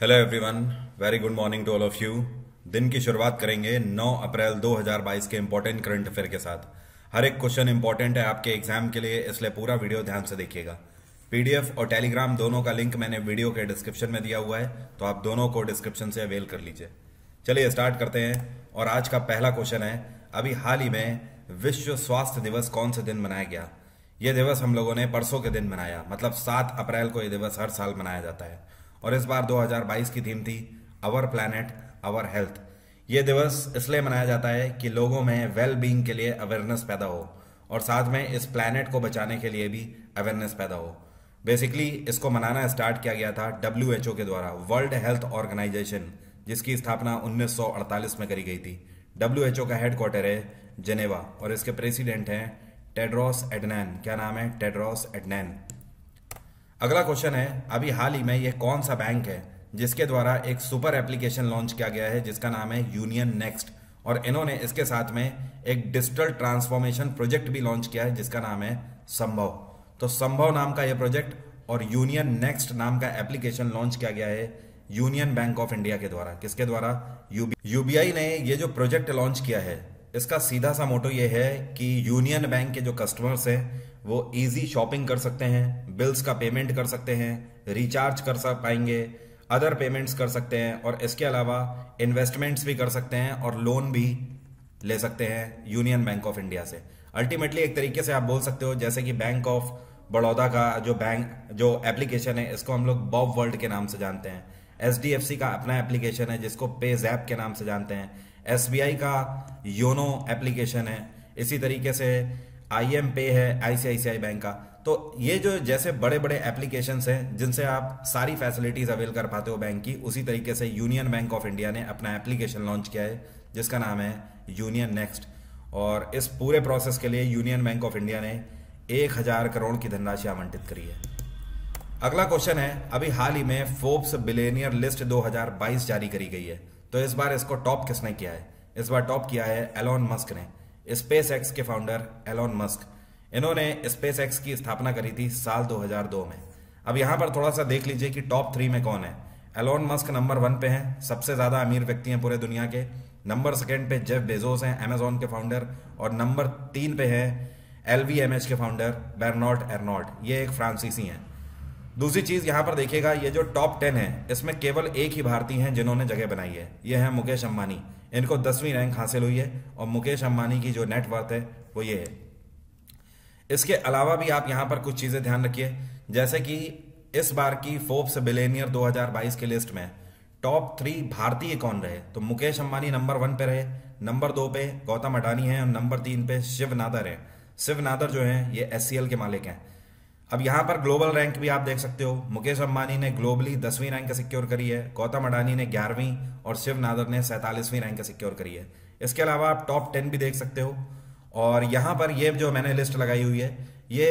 Hello everyone very good morning to all of you दिन की शुरुआत करेंगे 9 अप्रैल 2022 के इंपॉर्टेंट करंट अफेयर के साथ। हर एक क्वेश्चन इंपॉर्टेंट है आपके एग्ज़ाम के लिए, इसलिए पूरा वीडियो ध्यान से देखिएगा। पीडीएफ और टेलीग्राम दोनों का लिंक मैंने वीडियो के डिस्क्रिप्शन में दिया हुआ है तो आप दोनों को डिस्क्रिप्शन से अवेल कर लीजिए। चलिए स्टार्ट करते हैं, और आज का पहला क्वेश्चन है, अभी हाल ही में विश्व स्वास्थ्य दिवस कौन से दिन मनाया गया? यह दिवस हम लोगों ने परसों के दिन मनाया मतलब सात अप्रैल को यह दिवस हर साल मनाया जाता है। और इस बार 2022 की थीम थी अवर प्लानट अवर हेल्थ ये दिवस इसलिए मनाया जाता है कि लोगों में वेल बींग के लिए अवेयरनेस पैदा हो और साथ में इस प्लानट को बचाने के लिए भी अवेयरनेस पैदा हो। बेसिकली इसको मनाना स्टार्ट किया गया था WHO के द्वारा वर्ल्ड हेल्थ ऑर्गेनाइजेशन जिसकी स्थापना 1948 में करी गई थी। WHO का हेडक्वार्टर है जेनेवा और इसके प्रेसिडेंट हैं टेड्रॉस एडनैन क्या नाम है? टेड्रॉस एडनैन अगला क्वेश्चन है, अभी हाल ही में यह कौन सा बैंक है जिसके द्वारा एक सुपर एप्लीकेशन लॉन्च किया गया है, जिसका नाम है यूनियन नेक्स्ट और इन्होंने इसके साथ में एक डिजिटल ट्रांसफॉर्मेशन प्रोजेक्ट भी लॉन्च किया है, जिसका नाम है संभव तो संभव नाम का यह प्रोजेक्ट और यूनियन नेक्स्ट नाम का एप्लीकेशन लॉन्च किया गया है यूनियन बैंक ऑफ़ इंडिया के द्वारा। किसके द्वारा? यूबीआई ने ये जो प्रोजेक्ट लॉन्च किया है, इसका सीधा सा मोटो ये है कि यूनियन बैंक के जो कस्टमर्स हैं वो इजी शॉपिंग कर सकते हैं बिल्स का पेमेंट कर सकते हैं रिचार्ज कर सक पाएँगे अदर पेमेंट्स कर सकते हैं और इसके अलावा इन्वेस्टमेंट्स भी कर सकते हैं और लोन भी ले सकते हैं यूनियन बैंक ऑफ़ इंडिया से। अल्टीमेटली एक तरीके से आप बोल सकते हो, जैसे कि बैंक ऑफ़ बड़ौदा का जो बैंक जो एप्लीकेशन है, इसको हम लोग बॉब वर्ल्ड के नाम से जानते हैं। एच का अपना एप्लीकेशन है, जिसको पे जैप के नाम से जानते हैं। एसबीआई का योनो एप्लीकेशन है। इसी तरीके से आई एम पे है आईसीआईसीआई बैंक का। तो ये जो जैसे बड़े बड़े एप्लीकेशन हैं, जिनसे आप सारी फैसिलिटीज़ अवेल कर पाते हो बैंक की, उसी तरीके से यूनियन बैंक ऑफ़ इंडिया ने अपना एप्लीकेशन लॉन्च किया है, जिसका नाम है यूनियन नेक्स्ट और इस पूरे प्रोसेस के लिए यूनियन बैंक ऑफ़ इंडिया ने एक हज़ार करोड़ की धनराशि आवंटित करी है। अगला क्वेश्चन है, अभी हाल ही में फोर्ब्स बिलेनियर लिस्ट 2022 जारी करी गई है। तो इस बार इसको टॉप किसने किया है? इस बार टॉप किया है एलॉन मस्क ने। स्पेस एक्स के फाउंडर एलोन मस्क इन्होंने स्पेस एक्स की स्थापना करी थी साल 2002 में। अब यहाँ पर थोड़ा सा देख लीजिए कि टॉप थ्री में कौन है। एलोन मस्क नंबर वन पे हैं, सबसे ज़्यादा अमीर व्यक्ति हैं पूरे दुनिया के। नंबर सेकेंड पे जेफ बेजोस हैं अमेजोन के फाउंडर और नंबर तीन पे है एल के फाउंडर बेरनॉट एरनॉट ये एक फ्रांसीसी हैं। दूसरी चीज़ यहाँ पर देखिएगा, ये जो टॉप टेन है, इसमें केवल एक ही भारतीय हैं जिन्होंने जगह बनाई है। ये है मुकेश अंबानी। इनको दसवीं रैंक हासिल हुई है और मुकेश अंबानी की जो नेटवर्थ है, वो ये है। इसके अलावा भी आप यहाँ पर कुछ चीज़ें ध्यान रखिए, जैसे कि इस बार की फोर्ब्स बिलेनियर 2022 की लिस्ट में टॉप थ्री भारतीय कौन रहे? तो मुकेश अंबानी नंबर वन पे रहे नंबर दो पे गौतम अडानी है और नंबर तीन पे शिव नादर है। शिव नादर जो है, ये एससीएल के मालिक हैं। अब यहाँ पर ग्लोबल रैंक भी आप देख सकते हो। मुकेश अंबानी ने ग्लोबली दसवीं रैंक सिक्योर करी है। गौतम अडानी ने ग्यारहवीं और शिव नादर ने सैंतालीसवीं रैंक सिक्योर करी है। इसके अलावा आप टॉप टेन भी देख सकते हो। और यहाँ पर ये जो मैंने लिस्ट लगाई हुई है, ये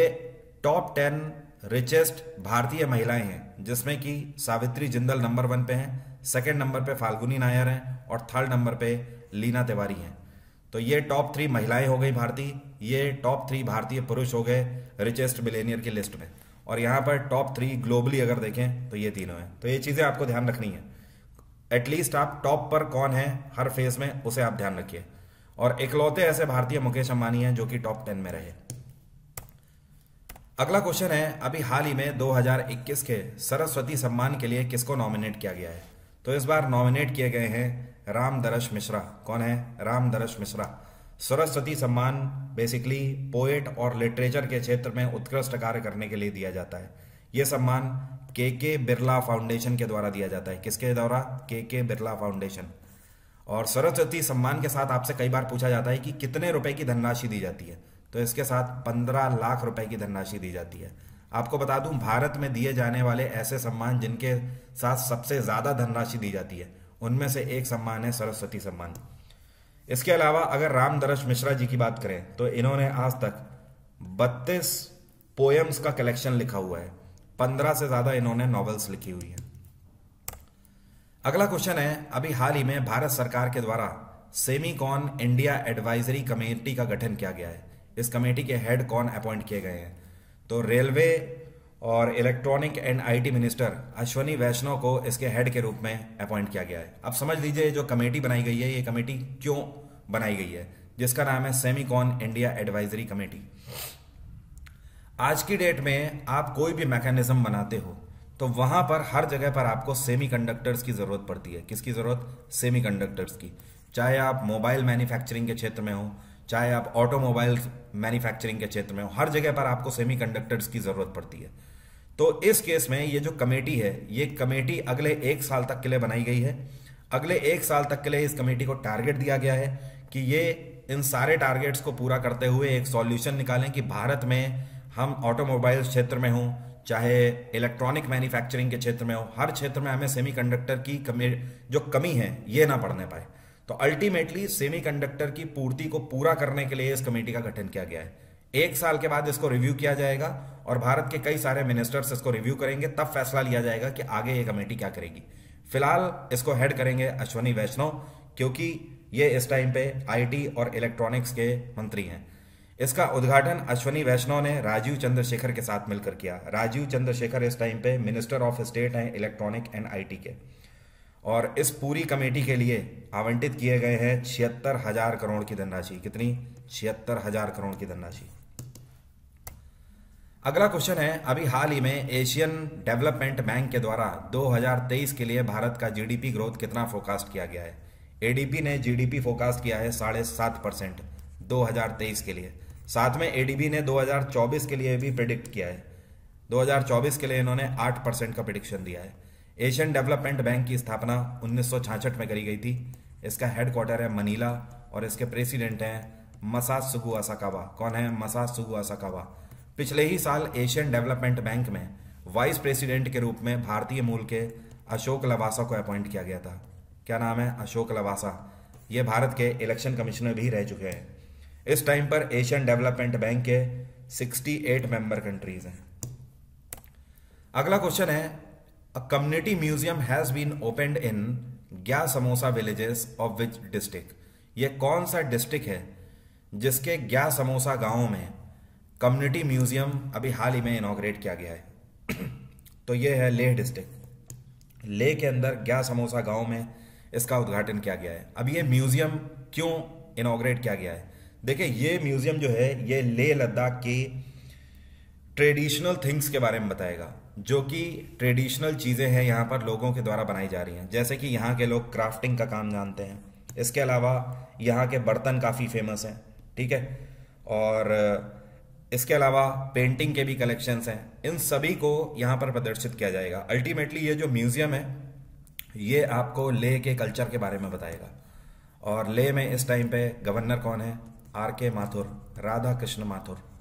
टॉप टेन रिचेस्ट भारतीय महिलाएँ हैं, जिसमें कि सावित्री जिंदल नंबर वन पे हैं सेकेंड नंबर पे फाल्गुनी नायर हैं और थर्ड नंबर पे लीना तिवारी हैं। तो ये टॉप थ्री महिलाएँ हो गई भारतीय। ये टॉप थ्री भारतीय पुरुष हो गए रिचेस्ट बिलेनियर की लिस्ट में। और यहाँ पर टॉप थ्री ग्लोबली अगर देखें तो ये तीनों हैं। तो ये चीज़ें आपको ध्यान रखनी है। एटलीस्ट आप टॉप पर कौन है, हर फ़ेज़ में, उसे आप ध्यान रखिए। और इकलौते ऐसे भारतीय मुकेश अंबानी हैं जो कि टॉप टेन में रहे। अगला क्वेश्चन है, अभी हाल ही में 2021 के सरस्वती सम्मान के लिए किसको नॉमिनेट किया गया है? तो इस बार नॉमिनेट किए गए हैं राम दरश मिश्रा। कौन है? राम दरश मिश्रा। सरस्वती सम्मान बेसिकली पोएट और लिटरेचर के क्षेत्र में उत्कृष्ट कार्य करने के लिए दिया जाता है। यह सम्मान के के बिरला फाउंडेशन के द्वारा दिया जाता है। किसके द्वारा? के के बिरला फाउंडेशन और सरस्वती सम्मान के साथ आपसे कई बार पूछा जाता है कि कितने रुपए की धनराशि दी जाती है? तो इसके साथ पंद्रह लाख रुपए की धनराशि दी जाती है। आपको बता दूँ, भारत में दिए जाने वाले ऐसे सम्मान जिनके साथ सबसे ज़्यादा धनराशि दी जाती है, उनमें से एक सम्मान है सरस्वती सम्मान। इसके अलावा अगर राम दरश मिश्रा जी की बात करें तो इन्होंने आज तक 32 पोएम्स का कलेक्शन लिखा हुआ है। 15 से ज़्यादा इन्होंने नॉवेल्स लिखी हुई है। अगला क्वेश्चन है, अभी हाल ही में भारत सरकार के द्वारा सेमीकॉन इंडिया एडवाइजरी कमेटी का गठन किया गया है। इस कमेटी के हेड कौन अपॉइंट किए गए हैं? तो रेलवे और electronic and IT minister Ashwini Vaishnaw को इसके हेड के रूप में अपॉइंट किया गया है। अब समझ लीजिए जो कमेटी बनाई गई है, ये कमेटी क्यों बनाई गई है, जिसका नाम है सेमिकॉन इंडिया एडवाइजरी कमेटी। आज की डेट में आप कोई भी मैकेनिज्म बनाते हो तो वहाँ पर हर जगह पर आपको सेमीकंडक्टर्स की ज़रूरत पड़ती है। किसकी ज़रूरत? सेमीकंडक्टर्स की। चाहे आप मोबाइल मैन्युफैक्चरिंग के क्षेत्र में हो, चाहे आप ऑटोमोबाइल मैन्युफैक्चरिंग के क्षेत्र में हो, हर जगह पर आपको सेमीकंडक्टर्स की ज़रूरत पड़ती है। तो इस केस में ये जो कमेटी है, ये कमेटी अगले एक साल तक के लिए बनाई गई है। अगले एक साल तक के लिए इस कमेटी को टारगेट दिया गया है कि ये इन सारे टारगेट्स को पूरा करते हुए एक सॉल्यूशन निकालें कि भारत में हम ऑटोमोबाइल क्षेत्र में हों, चाहे इलेक्ट्रॉनिक मैन्युफैक्चरिंग के क्षेत्र में हो, हर क्षेत्र में हमें सेमीकंडक्टर की कमी, जो कमी है, ये ना पड़ने पाए। तो अल्टीमेटली सेमीकंडक्टर की पूर्ति को पूरा करने के लिए इस कमेटी का गठन किया गया है। एक साल के बाद इसको रिव्यू किया जाएगा और भारत के कई सारे मिनिस्टर्स इसको रिव्यू करेंगे, तब फैसला लिया जाएगा कि आगे ये कमेटी क्या करेगी। फ़िलहाल इसको हेड करेंगे अश्वनी वैष्णव, क्योंकि ये इस टाइम पे आईटी और इलेक्ट्रॉनिक्स के मंत्री हैं। इसका उद्घाटन अश्वनी वैष्णव ने राजीव चंद्रशेखर के साथ मिलकर किया। राजीव चंद्रशेखर इस टाइम पे मिनिस्टर ऑफ़ स्टेट हैं इलेक्ट्रॉनिक एंड आईटी के। और इस पूरी कमेटी के लिए आवंटित किए गए हैं छिहत्तर हज़ार करोड़ की धनराशि। कितनी? छिहत्तर हज़ार करोड़ की धनराशि। अगला क्वेश्चन है, अभी हाल ही में एशियन डेवलपमेंट बैंक के द्वारा 2023 के लिए भारत का जीडीपी ग्रोथ कितना फोकास्ट किया गया है? एडीपी ने जीडीपी फोरकास्ट किया है साढ़े सात परसेंट दो हज़ार तेईस के लिए। साथ में एडीबी ने 2024 के लिए भी प्रिडिक्ट किया है। 2024 के लिए इन्होंने 8 परसेंट का प्रिडिक्शन दिया है। एशियन डेवलपमेंट बैंक की स्थापना उन्नीस में करी गई थी। इसका हेडक्वार्टर है मनीला और इसके प्रेसिडेंट हैं मसाज सुगु असाकावा कौन है? मसाज सुगु असाकावा पिछले ही साल एशियन डेवलपमेंट बैंक में वाइस प्रेसिडेंट के रूप में भारतीय मूल के अशोक लवासा को अपॉइंट किया गया था। क्या नाम है? अशोक लवासा। ये भारत के इलेक्शन कमिश्नर भी रह चुके हैं। इस टाइम पर एशियन डेवलपमेंट बैंक के 68 मेंबर कंट्रीज़ हैं। अगला क्वेश्चन है a community museum has been opened in Gaya samosa villages of which district ये कौन सा डिस्ट्रिक्ट है जिसके ग्या समोसा गाँवों में कम्युनिटी म्यूज़ियम अभी हाल ही में इनोग्रेट किया गया है? तो ये है लेह डिस्ट्रिक्ट लेह के अंदर ग्या समोसा गाँव में इसका उद्घाटन किया गया है। अब ये म्यूज़ियम क्यों इनोग्रेट किया गया है? देखिए, ये म्यूज़ियम जो है, ये लेह लद्दाख की ट्रेडिशनल थिंग्स के बारे में बताएगा, जो कि ट्रेडिशनल चीज़ें हैं यहाँ पर लोगों के द्वारा बनाई जा रही हैं। जैसे कि यहाँ के लोग क्राफ्टिंग का काम जानते हैं। इसके अलावा यहाँ के बर्तन काफ़ी फ़ेमस हैं, ठीक है? और, इसके अलावा पेंटिंग के भी कलेक्शंस हैं। इन सभी को यहाँ पर प्रदर्शित किया जाएगा। अल्टीमेटली ये जो म्यूज़ियम है ये आपको लेह के कल्चर के बारे में बताएगा। और लेह में इस टाइम पे गवर्नर कौन है? आर के माथुर राधा कृष्ण माथुर।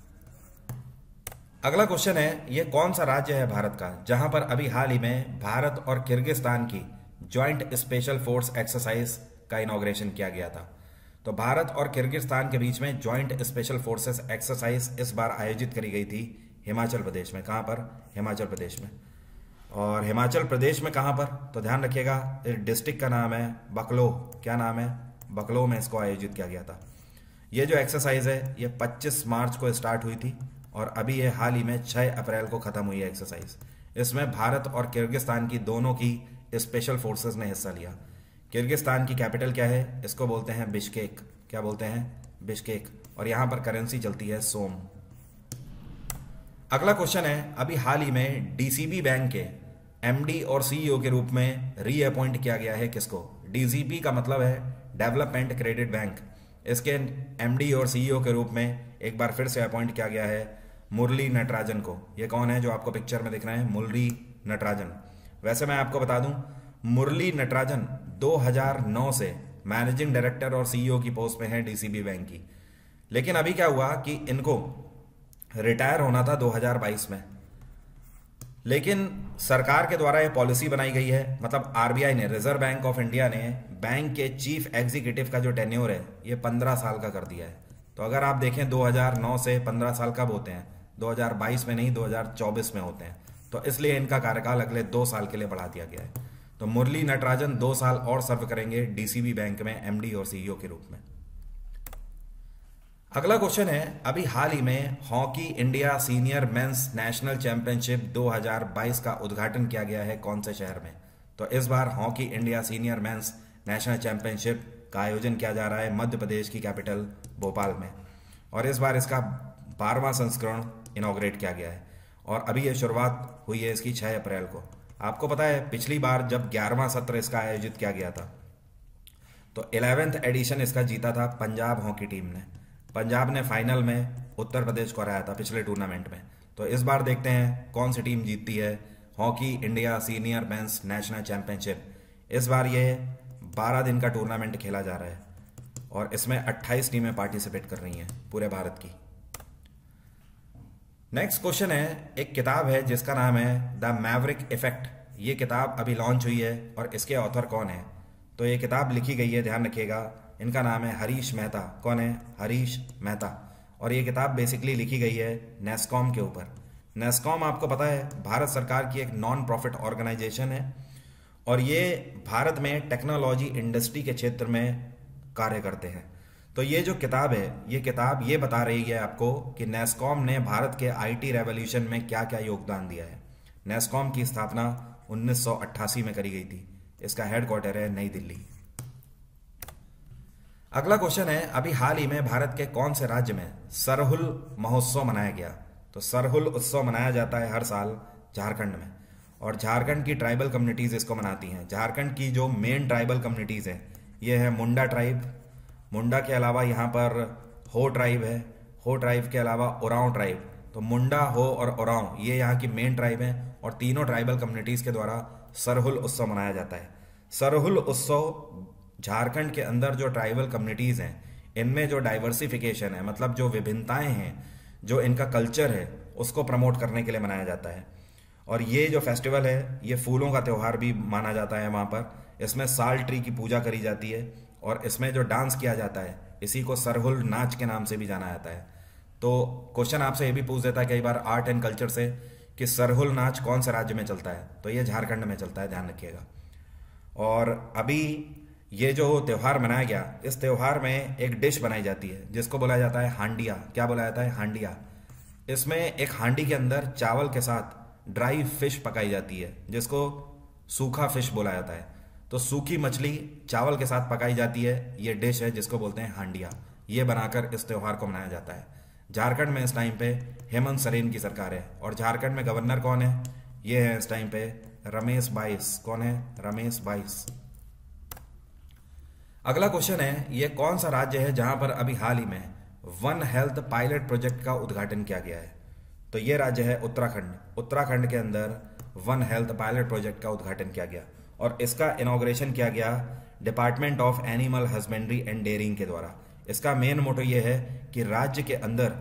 अगला क्वेश्चन है, ये कौन सा राज्य है भारत का, जहाँ पर अभी हाल ही में भारत और किर्गिस्तान की ज्वाइंट स्पेशल फोर्स एक्सरसाइज का इनोग्रेशन किया गया था। तो भारत और किर्गिस्तान के बीच में ज्वाइंट स्पेशल फोर्सेस एक्सरसाइज इस बार आयोजित करी गई थी हिमाचल प्रदेश में। कहाँ पर? हिमाचल प्रदेश में। और हिमाचल प्रदेश में कहाँ पर? तो ध्यान रखिएगा, इस डिस्ट्रिक्ट का नाम है बकलो। क्या नाम है? बकलो में इसको आयोजित किया गया था। ये जो एक्सरसाइज है, ये 25 मार्च को स्टार्ट हुई थी और अभी ये हाल ही में 6 अप्रैल को खत्म हुई है एक्सरसाइज इसमें भारत और किर्गिस्तान की दोनों की स्पेशल फोर्सेस ने हिस्सा लिया। किर्गिस्तान की कैपिटल क्या है? इसको बोलते हैं बिश्केक। क्या बोलते हैं? बिश्केक। और यहाँ पर करेंसी चलती है सोम। अगला क्वेश्चन है, अभी हाल ही में डीसीबी बैंक के एमडी और सीईओ के रूप में रीअपॉइंट किया गया है किसको? डीसीबी का मतलब है डेवलपमेंट क्रेडिट बैंक इसके एमडी और सीईओ के रूप में एक बार फिर से अपॉइंट किया गया है मुरली नटराजन को। ये कौन है जो आपको पिक्चर में दिख रहे हैं? मुरली नटराजन। वैसे मैं आपको बता दूँ, मुरली नटराजन 2009 से मैनेजिंग डायरेक्टर और सीईओ की पोस्ट में है डीसीबी बैंक की। लेकिन अभी क्या हुआ कि इनको रिटायर होना था 2022 में। लेकिन सरकार के द्वारा यह पॉलिसी बनाई गई है मतलब आरबीआई ने, रिज़र्व बैंक ऑफ़ इंडिया ने बैंक के चीफ एग्जीक्यूटिव का जो टेन्योर है, ये पंद्रह साल का कर दिया है। तो अगर आप देखें 2009 से पंद्रह साल कब होते हैं 2022 में नहीं 2024 में होते हैं। तो इसलिए इनका कार्यकाल अगले दो साल के लिए बढ़ा दिया गया है। तो मुरली नटराजन दो साल और सर्व करेंगे डीसीबी बैंक में, एमडी और सीईओ के रूप में। अगला क्वेश्चन है, अभी हाल ही में hockey India senior men's national championship 2022 का उद्घाटन किया गया है कौन से शहर में? तो इस बार hockey India senior men's national championship का आयोजन किया जा रहा है मध्य प्रदेश की कैपिटल भोपाल में। और इस बार इसका बारहवां संस्करण इनोग्रेट किया गया है। और अभी ये शुरुआत हुई है इसकी छह अप्रैल को। आपको पता है, पिछली बार जब ग्यारहवां सत्र इसका आयोजित किया गया था तो इलेवेंथ एडिशन इसका जीता था पंजाब हॉकी टीम ने। पंजाब ने फाइनल में उत्तर प्रदेश को हराया था पिछले टूर्नामेंट में। तो इस बार देखते हैं कौन सी टीम जीतती है। Hockey India senior men's national championship इस बार ये 12 दिन का टूर्नामेंट खेला जा रहा है और इसमें 28 टीमें पार्टिसिपेट कर रही हैं पूरे भारत की। नेक्स्ट क्वेश्चन है, एक किताब है जिसका नाम है द मैवरिक इफ़ेक्ट ये किताब अभी लॉन्च हुई है और इसके ऑथर कौन है? तो ये किताब लिखी गई है, ध्यान रखिएगा। इनका नाम है हरीश मेहता। कौन है? हरीश मेहता। और ये किताब बेसिकली लिखी गई है नेस्कॉम के ऊपर। नेस्कॉम आपको पता है, भारत सरकार की एक नॉन प्रॉफिट ऑर्गेनाइजेशन है और ये भारत में टेक्नोलॉजी इंडस्ट्री के क्षेत्र में कार्य करते हैं। तो ये जो किताब है, ये किताब ये बता रही है आपको कि नेस्कॉम ने भारत के आईटी रेवोल्यूशन में क्या क्या योगदान दिया है। नेस्कॉम की स्थापना 1988 में करी गई थी। इसका हेडक्वार्टर है नई दिल्ली। अगला क्वेश्चन है, अभी हाल ही में भारत के कौन से राज्य में सरहुल महोत्सव मनाया गया? तो सरहुल उत्सव मनाया जाता है हर साल झारखंड में। और झारखंड की ट्राइबल कम्युनिटीज इसको मनाती हैं। झारखंड की जो मेन ट्राइबल कम्युनिटीज हैं, ये है मुंडा ट्राइब मुंडा के अलावा यहाँ पर हो ट्राइब है। हो ट्राइब के अलावा ओराव ट्राइब तो मुंडा, हो और ओराव ये यहाँ की मेन ट्राइब है और तीनों ट्राइबल कम्युनिटीज के द्वारा सरहुल उत्सव मनाया जाता है। सरहुल उत्सव झारखंड के अंदर जो ट्राइबल कम्युनिटीज हैं, इनमें जो डाइवर्सिफिकेशन है मतलब जो विभिन्नताएँ हैं, जो इनका कल्चर है, उसको प्रमोट करने के लिए मनाया जाता है। और ये जो फेस्टिवल है, ये फूलों का त्यौहार भी माना जाता है वहाँ पर। इसमें साल ट्री की पूजा करी जाती है और इसमें जो डांस किया जाता है, इसी को सरहुल नाच के नाम से भी जाना जाता है। तो क्वेश्चन आपसे ये भी पूछ देता है कई बार आर्ट एंड कल्चर से कि सरहुल नाच कौन से राज्य में चलता है? तो ये झारखंड में चलता है, ध्यान रखिएगा। और अभी ये जो त्यौहार मनाया गया, इस त्यौहार में एक डिश बनाई जाती है, जिसको बोला जाता है हांडिया। क्या बोला जाता है? हांडिया। इसमें एक हांडी के अंदर चावल के साथ ड्राई फ़िश पकाई जाती है, जिसको सूखा फ़िश बोला जाता है। तो सूखी मछली चावल के साथ पकाई जाती है, ये डिश है जिसको बोलते हैं हांडिया। ये बनाकर इस त्यौहार को मनाया जाता है। झारखंड में इस टाइम पे हेमंत सरेन की सरकार है, और झारखंड में गवर्नर कौन है? ये है इस टाइम पे रमेश बाइस कौन है? रमेश बाइस अगला क्वेश्चन है यह कौन सा राज्य है जहाँ पर अभी हाल ही में वन हेल्थ पायलट प्रोजेक्ट का उद्घाटन किया गया है? तो यह राज्य है उत्तराखंड। उत्तराखंड के अंदर वन हेल्थ पायलट प्रोजेक्ट का उद्घाटन किया गया और इसका इनोग्रेशन किया गया department of animal husbandry and dairying के द्वारा। इसका मेन मोटो ये है कि राज्य के अंदर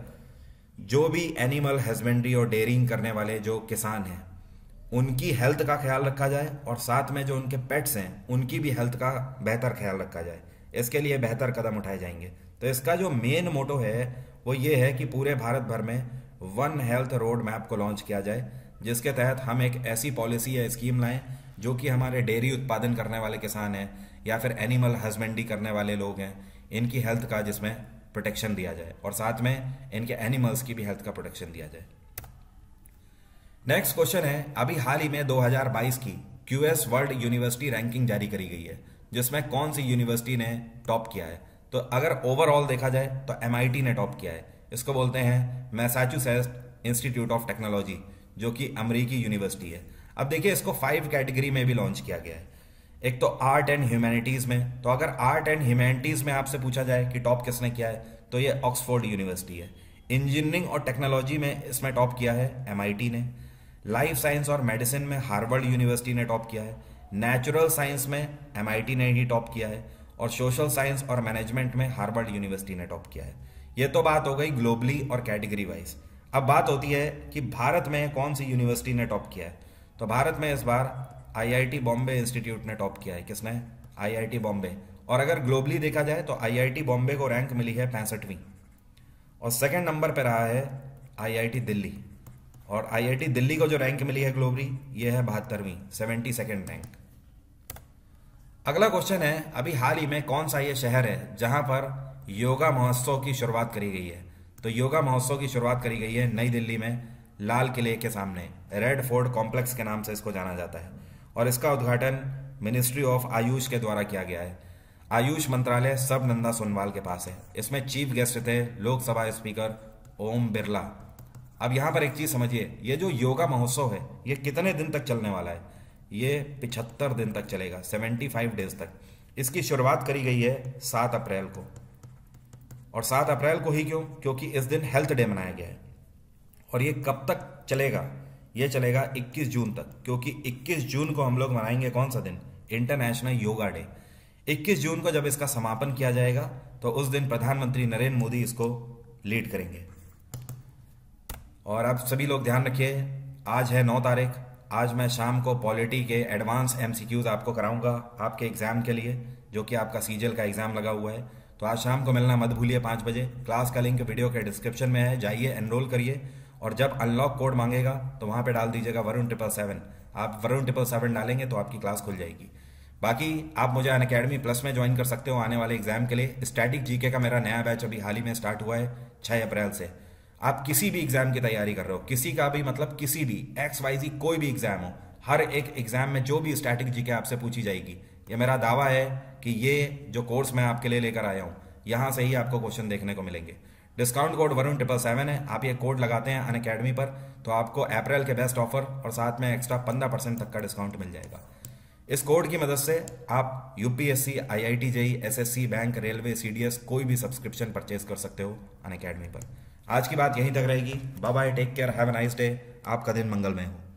जो भी एनिमल हस्बेंड्री और डेयरिंग करने वाले जो किसान हैं उनकी हेल्थ का ख्याल रखा जाए और साथ में जो उनके पेट्स हैं, उनकी भी हेल्थ का बेहतर ख्याल रखा जाए। इसके लिए बेहतर कदम उठाए जाएँगे। तो इसका जो मेन मोटो है, वो ये है कि पूरे भारत भर में वन हेल्थ रोड मैप को लॉन्च किया जाए, जिसके तहत हम एक ऐसी पॉलिसी या स्कीम लाएँ, जो कि हमारे डेयरी उत्पादन करने वाले किसान हैं, या फिर एनिमल हस्बेंड्री करने वाले लोग हैं, इनकी हेल्थ का जिसमें प्रोटेक्शन दिया जाए, और साथ में इनके एनिमल्स की भी हेल्थ का प्रोटेक्शन दिया जाए। नेक्स्ट क्वेश्चन है, अभी हाल ही में 2022 की क्यूएस वर्ल्ड यूनिवर्सिटी रैंकिंग जारी करी गई है, जिसमें कौन सी यूनिवर्सिटी ने टॉप किया है? तो अगर ओवरऑल देखा जाए तो एमआईटी ने टॉप किया है। इसको बोलते हैं मैसाचुसेट्स इंस्टीट्यूट ऑफ़ टेक्नोलॉजी जो कि अमरीकी यूनिवर्सिटी है। अब देखिए, इसको फाइव कैटेगरी में भी लॉन्च किया गया है। एक तो आर्ट एंड ह्यूमैनिटीज में। तो अगर आर्ट एंड ह्यूमैनिटीज में आपसे पूछा जाए कि टॉप किसने किया है तो ये ऑक्सफोर्ड यूनिवर्सिटी है। इंजीनियरिंग और टेक्नोलॉजी में इसमें टॉप किया है एमआईटी ने। लाइफ साइंस और मेडिसिन में हार्वर्ड यूनिवर्सिटी ने टॉप किया है. नेचुरल साइंस में एमआईटी ने ही टॉप किया है. और सोशल साइंस और मैनेजमेंट में हार्वर्ड यूनिवर्सिटी ने टॉप किया है. ये तो बात हो गई ग्लोबली और कैटेगरी वाइज अब बात होती है कि भारत में कौन सी यूनिवर्सिटी ने टॉप किया है? तो भारत में इस बार आईआईटी बॉम्बे इंस्टीट्यूट ने टॉप किया है. किसने? आईआईटी बॉम्बे और अगर ग्लोबली देखा जाए तो आईआईटी बॉम्बे को रैंक मिली है पैंसठवीं. और सेकंड नंबर पर रहा है आईआईटी दिल्ली. और आईआईटी दिल्ली को जो रैंक मिली है ग्लोबली ये है बहत्तरवीं सेवेंटी सेकेंड रैंक अगला क्वेश्चन है, अभी हाल ही में कौन सा ये शहर है जहाँ पर योगा महोत्सव की शुरुआत करी गई है? तो योगा महोत्सव की शुरुआत करी गई है नई दिल्ली में, लाल किले के सामने रेड फोर्ट कॉम्प्लेक्स के नाम से इसको जाना जाता है। और इसका उद्घाटन मिनिस्ट्री ऑफ़ आयुष के द्वारा किया गया है। आयुष मंत्रालय सब नंदा सोनवाल के पास है। इसमें चीफ गेस्ट थे लोकसभा स्पीकर ओम बिरला। अब यहाँ पर एक चीज़ समझिए, ये जो योगा महोत्सव है, ये कितने दिन तक चलने वाला है? ये पिछहत्तर दिन तक चलेगा सेवेंटी फाइव डेज़ तक। इसकी शुरुआत करी गई है सात अप्रैल को। और सात अप्रैल को ही क्यों? क्योंकि इस दिन हेल्थ डे मनाया गया है। और ये कब तक चलेगा? ये चलेगा 21 जून तक, क्योंकि 21 जून को हम लोग मनाएँगे कौन सा दिन? इंटरनेशनल योगा डे 21 जून को जब इसका समापन किया जाएगा तो उस दिन प्रधानमंत्री नरेंद्र मोदी इसको लीड करेंगे। और आप सभी लोग ध्यान रखिए, आज है नौ तारीख, आज मैं शाम को पॉलिटी के एडवांस एमसीक्यूज आपको कराऊँगा, आपके एग्ज़ाम के लिए, जो कि आपका सीजल का एग्ज़ाम लगा हुआ है। तो आज शाम को मिलना मत भूलिए पाँच बजे, क्लास का लिंक वीडियो के डिस्क्रिप्शन में है, जाइए एनरोल करिए, और जब अनलॉक कोड मांगेगा तो वहाँ पे डाल दीजिएगा वरुण ट्रिपल सेवन आप वरुण ट्रिपल सेवन डालेंगे तो आपकी क्लास खुल जाएगी। बाकी आप मुझे अन अकेडमी प्लस में ज्वाइन कर सकते हो आने वाले एग्ज़ाम के लिए। स्टैटिक जीके का मेरा नया बैच अभी हाल ही में स्टार्ट हुआ है छः अप्रैल से। आप किसी भी एग्ज़ाम की तैयारी कर रहे हो, किसी का भी मतलब किसी भी एक्स वाई जी कोई भी एग्ज़ाम हो, हर एक एग्ज़ाम में जो भी स्टैटिक जीके आपसे पूछी जाएगी, ये मेरा दावा है कि ये जो कोर्स मैं आपके लिए लेकर आया हूँ, यहाँ से ही आपको क्वेश्चन देखने को मिलेंगे। Discount code Varun triple seven है, आप ये कोड लगाते हैं अन अकेडमी पर तो आपको अप्रैल के बेस्ट ऑफ़र और साथ में एक्स्ट्रा पंद्रह परसेंट तक का डिस्काउंट मिल जाएगा। इस कोड की मदद से आप UPSC IIT JEE SSC bank railway CDS कोई भी सब्सक्रिप्शन परचेज कर सकते हो अन अकेडमी पर। आज की बात यहीं तक रहेगी। Bye take care have a nice day आपका दिन मंगलमय हो।